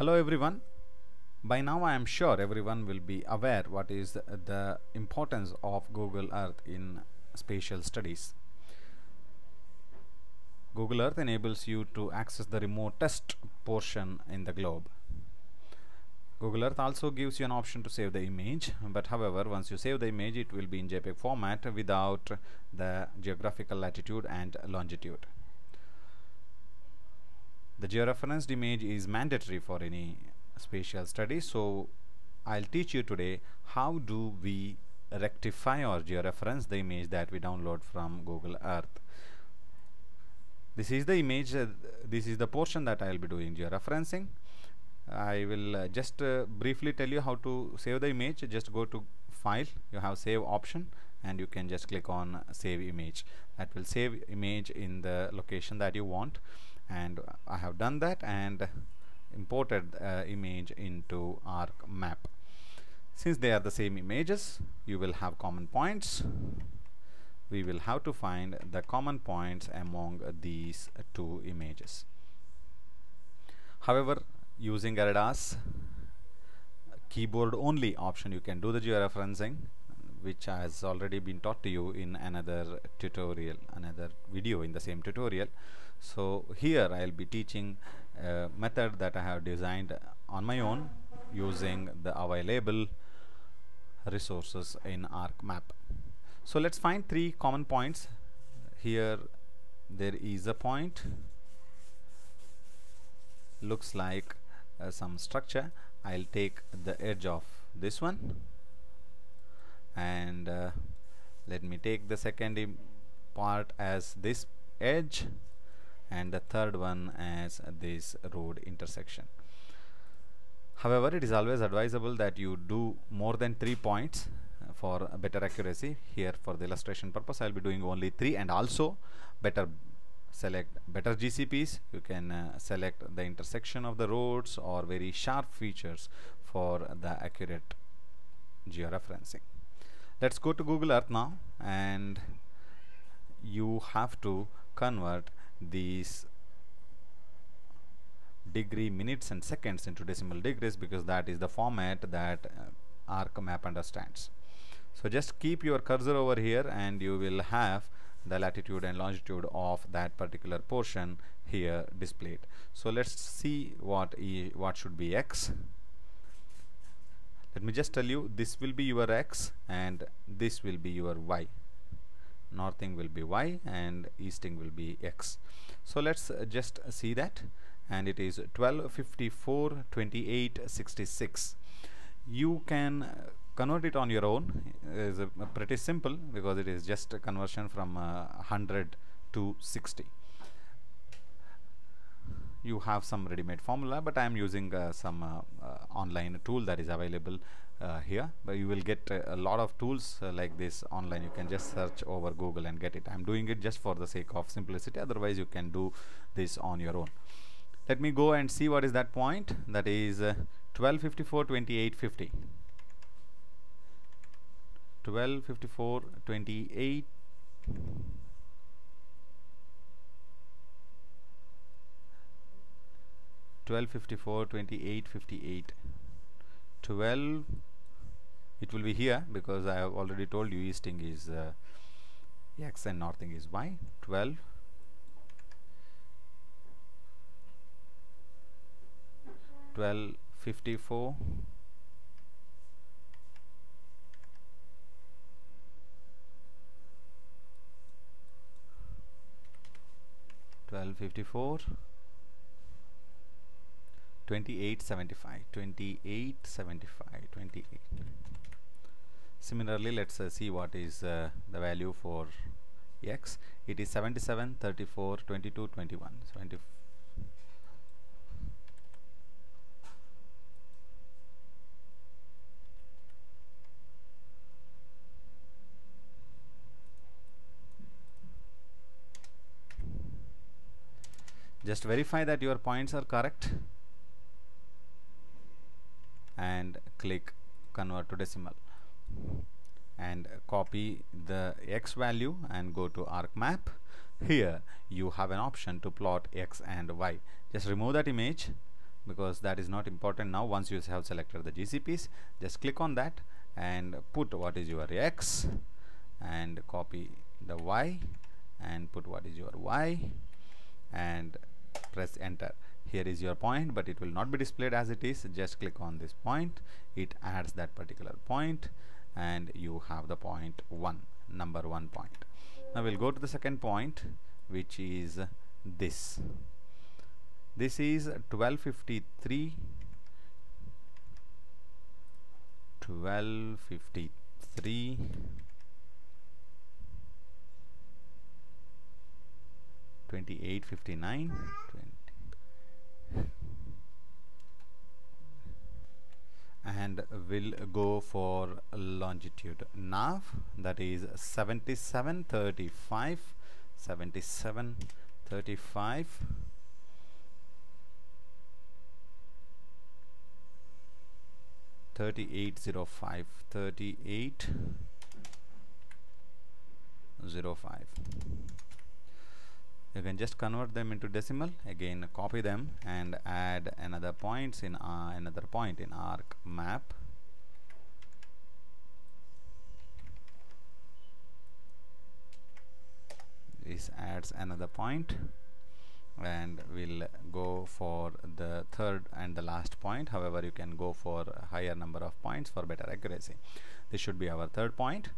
Hello everyone. By now I am sure everyone will be aware what is the, the importance of Google Earth in spatial studies. Google Earth enables you to access the remotest portion in the globe. Google Earth also gives you an option to save the image but however once you save the image it will be in JPEG format without the geographical latitude and longitude. The georeferenced image is mandatory for any spatial study so I'll teach you today how do we rectify or georeference the image that we download from Google Earth. This is the image, uh, this is the portion that I'll be doing georeferencing. I will uh, just uh, briefly tell you how to save the image. Just go to file, you have save option and you can just click on save image. That will save image in the location that you want and I have done that and imported uh, image into ArcMap. Since they are the same images, you will have common points. We will have to find the common points among these two images. However, using ERDAS keyboard only option you can do the georeferencing which has already been taught to you in another tutorial another video in the same tutorial. So here I'll be teaching a method that I have designed on my own using the available resources in ArcMap so let's find three common points. Here there is a point. Looks like uh, some structure. I'll take the edge of this one and uh, let me take the second part as this edge and the third one as this road intersection. However it is always advisable that you do more than three points uh, for better accuracy. Here for the illustration purpose I'll be doing only three and also better select better GCPs you can uh, select the intersection of the roads or very sharp features for the accurate georeferencing let's go to Google Earth now and you have to convert these degree minutes and seconds into decimal degrees because that is the format that uh, ArcMap understands. So just keep your cursor over here and you will have the latitude and longitude of that particular portion here displayed. So let's see what e what should be x let me just tell you this will be your x and this will be your y. Northing will be y and easting will be x. So let's uh, just see that. And it is 12 54 28 66 you can convert it on your own. Is uh, pretty simple because it is just a conversion from uh, 100 to 60 you have some ready-made formula but I am using uh, some uh, uh, online tool that is available uh, here. But you will get uh, a lot of tools uh, like this online. You can just search over Google and get it. I am doing it just for the sake of simplicity. Otherwise you can do this on your own. Let me go and see what is that point. That is uh, 1254 28 50 12 54 28 12 54 28 58 12 it will be here because I have already told you easting is uh, x and northing is y. 12 12 54 12 54 28 75 28 75 28 similarly let's uh, see what is uh, the value for x. It is 77 34 22 21 70 just verify that your points are correct and click convert to decimal. And copy the x value and go to ArcMap here you have an option to plot x and y. Just remove that image because that is not important now. Once you have selected the GCPs just click on that and put what is your X and copy the Y and put what is your Y and press enter here is your point but it will not be displayed as it is. Just click on this point. It adds that particular point and you have the point 1 number 1 point. Now we'll go to the second point which is this. This is 1253 1253 2859 and will go for longitude nav that is 7735 7735 3805 3805 you can just convert them into decimal. Again copy them and add another points in uh, another point in ArcMap. This adds another point and we'll go for the third and the last point. However you can go for higher number of points for better accuracy. This should be our third point.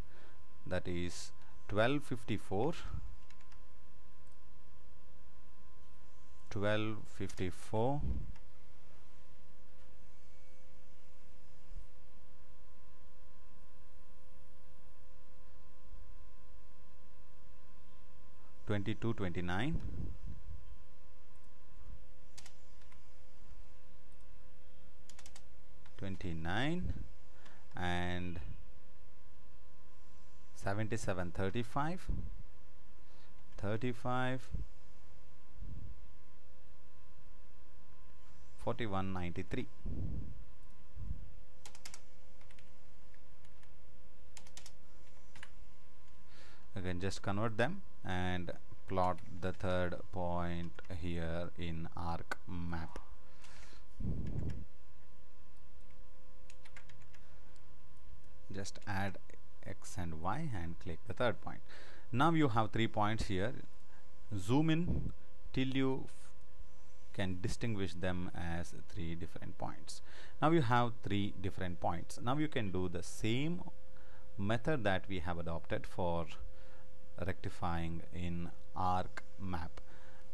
That is 1254 1254 22 29 29 and 77 35 35 4193 again just convert them and plot the third point here in ArcMap. Just add x and y and click the third point. Now you have three points here. Zoom in till you can distinguish them as three different points. Now you have three different points. Now you can do the same method that we have adopted for rectifying in arc map.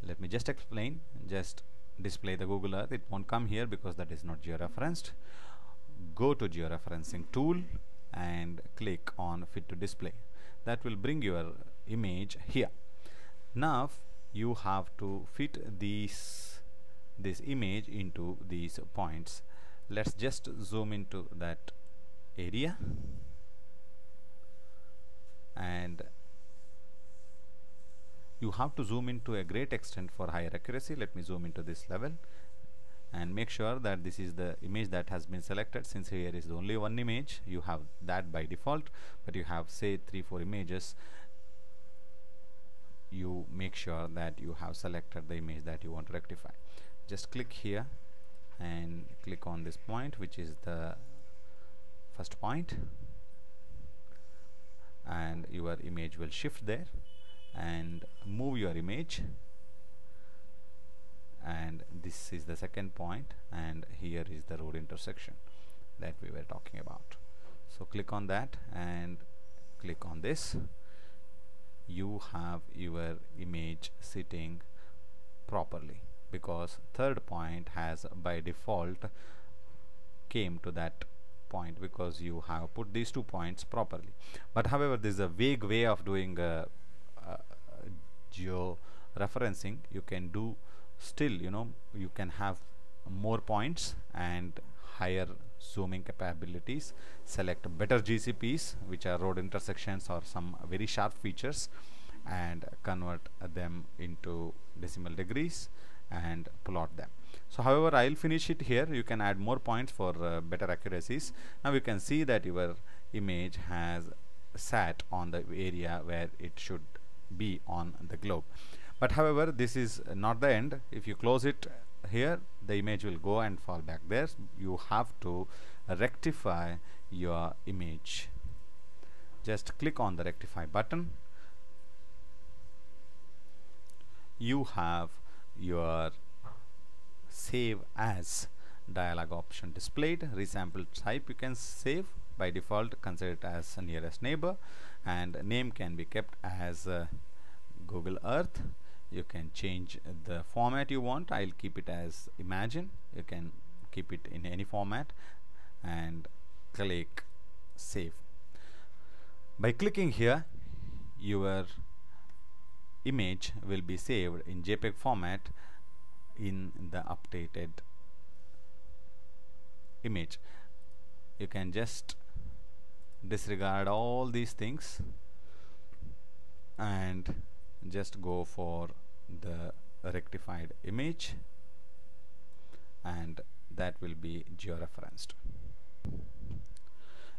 Let me just explain. Just display the Google Earth. It won't come here because that is not georeferenced. Go to georeferencing tool and click on fit to display. That will bring your image here. Now you have to fit these this image into these points. Let's just zoom into that area. And you have to zoom into a great extent for higher accuracy. Let me zoom into this level and make sure that this is the image that has been selected. Since here is only one image you have that by default. But you have say three four images you make sure that you have selected the image that you want to rectify. Just click here and click on this point which is the first point. And your image will shift there and move your image. And this is the second point and here is the road intersection that we were talking about. So click on that and click on this you have your image sitting properly. Because third point has by default came to that point because you have put these two points properly. But however this is a vague way of doing uh, uh, geo referencing. You can do still you know you can have more points and higher zooming capabilities select better GCPs which are road intersections or some very sharp features and convert them into decimal degrees and plot them. So however I'll finish it here. You can add more points for uh, better accuracies. Now you can see that your image has sat on the area where it should be on the globe. But however this is not the end. If you close it here the image will go and fall back there. You have to rectify your image. Just click on the rectify button. You have your save as dialog option displayed. Resample type you can save. By default consider it as nearest neighbor. And name can be kept as uh, Google Earth you can change the format you want. I'll keep it as imagine. You can keep it in any format and click save. By clicking here your image will be saved in JPEG format in the updated image. You can just disregard all these things and just go for the rectified image and that will be georeferenced.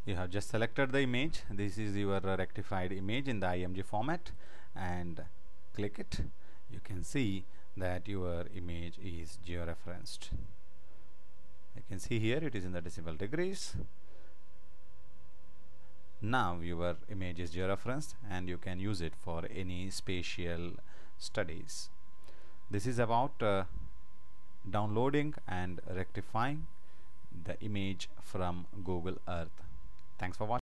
You have just selected the image. This is your rectified image in the img format and click it. You can see that your image is georeferenced. You can see here it is in the decimal degrees now your image is georeferenced and you can use it for any spatial studies. This is about uh, downloading and rectifying the image from Google Earth. Thanks for watching